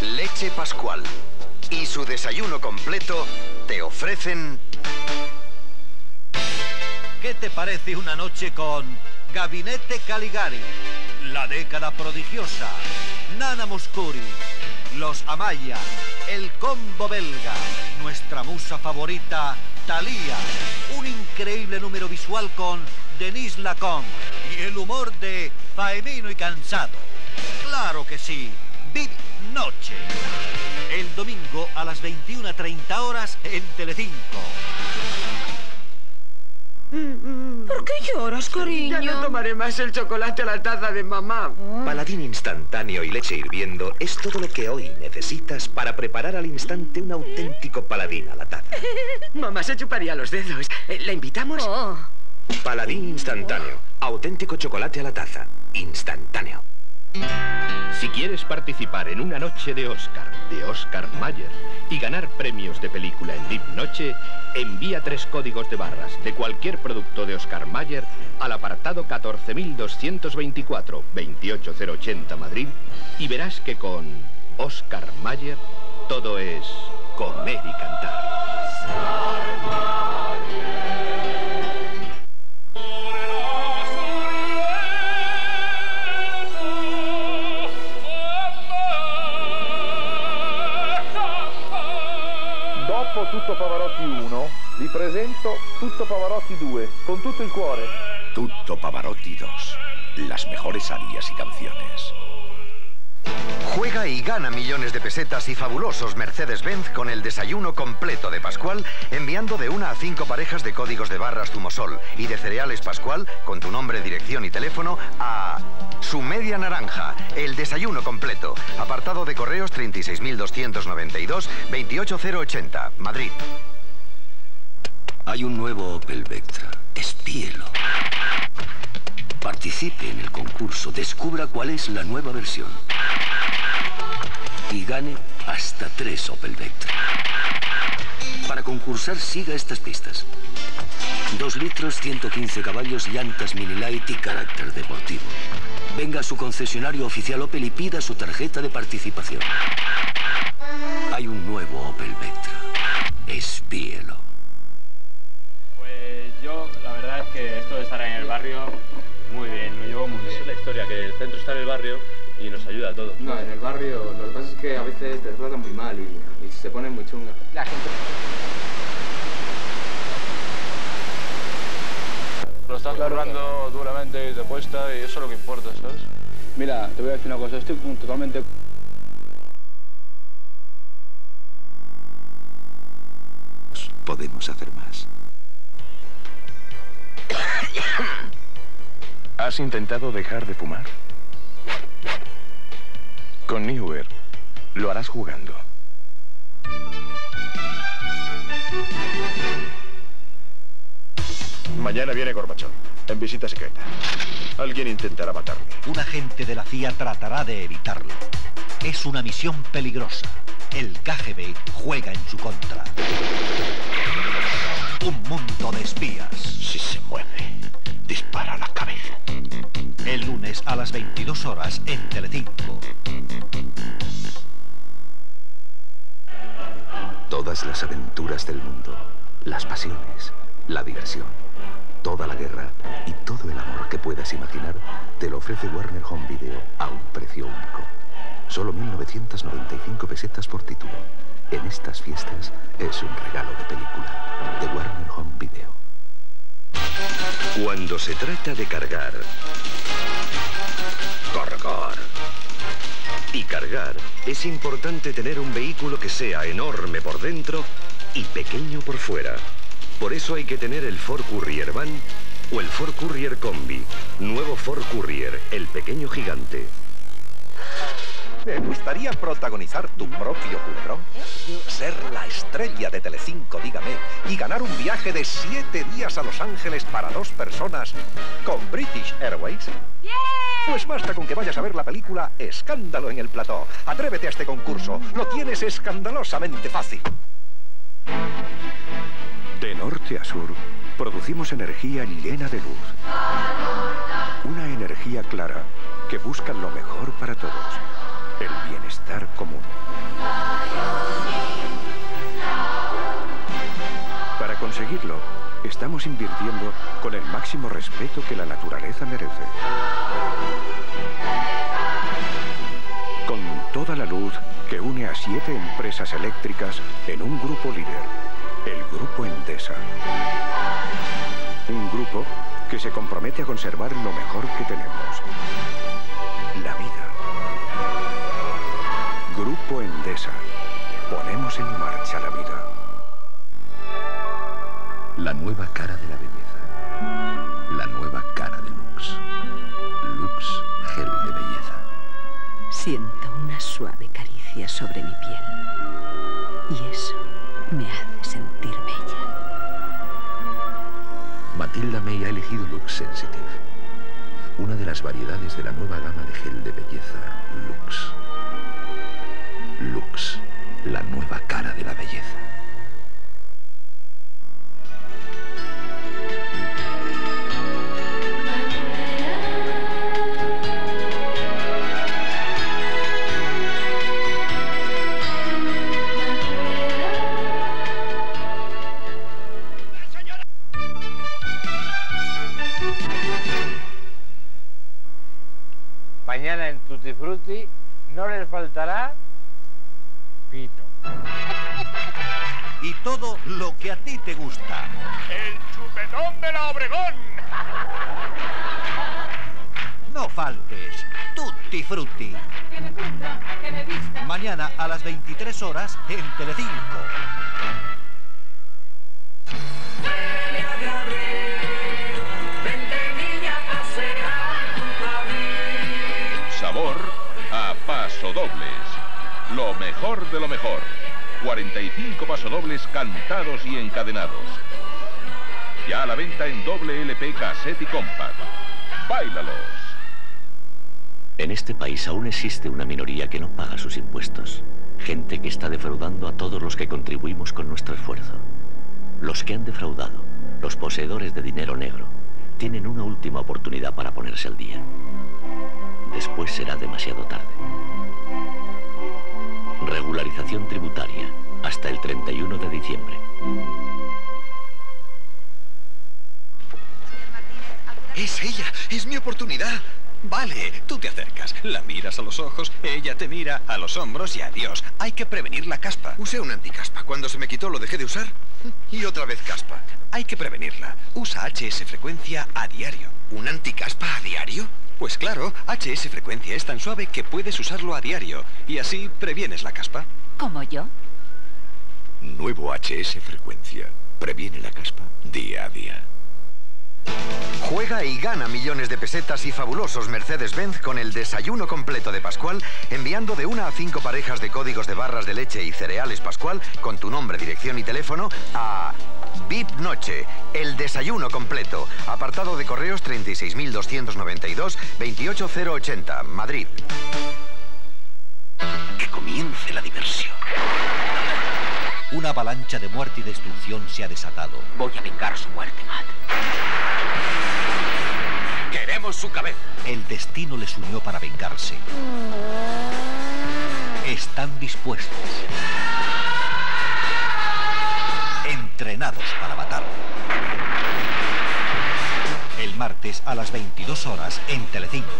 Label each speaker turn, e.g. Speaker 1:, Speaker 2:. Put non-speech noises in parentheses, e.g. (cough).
Speaker 1: Leche Pascual y su desayuno completo te ofrecen...
Speaker 2: ¿Qué te parece una noche con Gabinete Caligari, La década prodigiosa, Nana Muscuri, Los Amaya, El Combo Belga, nuestra musa favorita, Thalía, un increíble número visual con Denise Lacombe el humor de Faemino y Cansado. Claro que sí, Big Noche. El domingo a las 21.30 horas en Telecinco.
Speaker 3: ¿Por qué lloras, cariño?
Speaker 4: Ya no tomaré más el chocolate a la taza de mamá.
Speaker 5: Paladín instantáneo y leche hirviendo es todo lo que hoy necesitas para preparar al instante un auténtico paladín a la taza. (laughs)
Speaker 4: Mamá se chuparía los dedos. Eh, ¿La invitamos?
Speaker 3: Oh.
Speaker 5: Paladín instantáneo. Auténtico chocolate a la taza. Instantáneo.
Speaker 6: Si quieres participar en una noche de Oscar, de Oscar Mayer, y ganar premios de película en Deep Noche, envía tres códigos de barras de cualquier producto de Oscar Mayer al apartado 14224 28080 Madrid y verás que con Oscar Mayer todo es comer y cantar.
Speaker 7: Tutto Pavarotti 1 vi presento Tutto Pavarotti 2 con tutto il cuore.
Speaker 8: Tutto Pavarotti 2. Las mejores arias y canciones.
Speaker 1: Juega y gana millones de pesetas y fabulosos Mercedes-Benz con el desayuno completo de Pascual, enviando de una a cinco parejas de códigos de barras Zumosol y de cereales Pascual con tu nombre, dirección y teléfono a su media naranja, el desayuno completo. Apartado de correos 36.292 28080, Madrid.
Speaker 9: Hay un nuevo Opel Vectra. Espíelo. Participe en el concurso, descubra cuál es la nueva versión. Y gane hasta tres Opel Vectra. Para concursar, siga estas pistas. 2 litros, 115 caballos, llantas mini light y carácter deportivo. Venga a su concesionario oficial Opel y pida su tarjeta de participación. Hay un nuevo Opel Vectra. Espíelo.
Speaker 10: Pues yo, la verdad es que esto de estar en el barrio, muy bien, lo llevo muy bien.
Speaker 11: Esa es la historia, que el centro está en el barrio y nos ayuda a todos.
Speaker 10: No, en el barrio lo que que a veces te tratan muy mal y, y se ponen muy chunga. La gente...
Speaker 12: Lo estás currando duramente y te cuesta y eso es lo que importa, ¿sabes?
Speaker 13: Mira, te voy a decir una cosa, estoy totalmente...
Speaker 8: Podemos hacer más.
Speaker 14: ¿Has intentado dejar de fumar? Con Newer lo harás jugando.
Speaker 15: Mañana viene Gorbachov, en visita secreta. Alguien intentará matarme.
Speaker 2: Un agente de la CIA tratará de evitarlo. Es una misión peligrosa. El KGB juega en su contra. Un mundo de espías.
Speaker 8: Si se mueve, dispara la cabeza.
Speaker 2: El lunes a las 22 horas en Telecinco.
Speaker 8: Todas las aventuras del mundo, las pasiones, la diversión, toda la guerra y todo el amor que puedas imaginar te lo ofrece Warner Home Video a un precio único. Solo 1.995 pesetas por título. En estas fiestas es un regalo de película de Warner Home Video.
Speaker 5: Cuando se trata de cargar, cargar y cargar, es importante tener un vehículo que sea enorme por dentro y pequeño por fuera. Por eso hay que tener el Ford Courier Van o el Ford Courier Combi. Nuevo Ford Courier, el pequeño gigante.
Speaker 16: ¿Te gustaría protagonizar tu propio culebrón? Ser la estrella de Telecinco, dígame, y ganar un viaje de siete días a Los Ángeles para dos personas con British Airways? Pues basta con que vayas a ver la película Escándalo en el plató. Atrévete a este concurso. Lo tienes escandalosamente fácil.
Speaker 8: De norte a sur, producimos energía llena de luz. Una energía clara
Speaker 15: que buscan lo mejor para todos, el bienestar común. Para conseguirlo, estamos invirtiendo con el máximo respeto que la naturaleza merece. Con toda la luz que une a siete empresas eléctricas en un grupo líder, el Grupo Endesa. Un grupo que se compromete a conservar lo mejor que tenemos, Grupo Endesa. Ponemos en marcha la vida.
Speaker 8: La nueva cara de la belleza. La nueva cara de Lux. Lux Gel de Belleza.
Speaker 17: Siento una suave caricia sobre mi piel. Y eso me hace sentir bella.
Speaker 8: Matilda May ha elegido Lux Sensitive. Una de las variedades de la nueva gama de gel de belleza Lux. La nueva cara de la belleza.
Speaker 18: Mañana en Tutti Frutti no les faltará
Speaker 2: Y todo lo que a ti te gusta.
Speaker 19: ¡El chupetón de la Obregón!
Speaker 2: No faltes. Tutti Frutti. Mañana a las 23 horas en Telecinco.
Speaker 20: Mejor de lo mejor. 45 pasodobles cantados y encadenados. Ya a la venta en doble LP cassette y compact. ¡Báilalos!
Speaker 21: En este país aún existe una minoría que no paga sus impuestos. Gente que está defraudando a todos los que contribuimos con nuestro esfuerzo. Los que han defraudado, los poseedores de dinero negro, tienen una última oportunidad para ponerse al día. Después será demasiado tarde. Regularización tributaria hasta el 31 de diciembre.
Speaker 22: Es ella, es mi oportunidad. Vale, tú te acercas, la miras a los ojos, ella te mira a los hombros y adiós. Hay que prevenir la caspa.
Speaker 1: Usé un anticaspa. Cuando se me quitó lo dejé de usar. (laughs) Y otra vez caspa.
Speaker 22: Hay que prevenirla. Usa HS frecuencia a diario.
Speaker 1: ¿Un anticaspa a diario?
Speaker 22: Pues claro, HS frecuencia es tan suave que puedes usarlo a diario. Y así previenes la caspa.
Speaker 23: ¿Como yo?
Speaker 8: Nuevo HS frecuencia. Previene la caspa día a día.
Speaker 1: Juega y gana millones de pesetas y fabulosos Mercedes-Benz con el desayuno completo de Pascual, enviando de una a cinco parejas de códigos de barras de leche y cereales Pascual con tu nombre, dirección y teléfono a VIP Noche, el desayuno completo. Apartado de correos 36.292-28080, Madrid.
Speaker 21: Que comience la diversión.
Speaker 2: Una avalancha de muerte y destrucción se ha desatado.
Speaker 21: Voy a vengar su muerte, Matt.
Speaker 22: Su cabeza.
Speaker 2: El destino les unió para vengarse. Están dispuestos. Entrenados para matar. El martes a las 22 horas en Telecinco.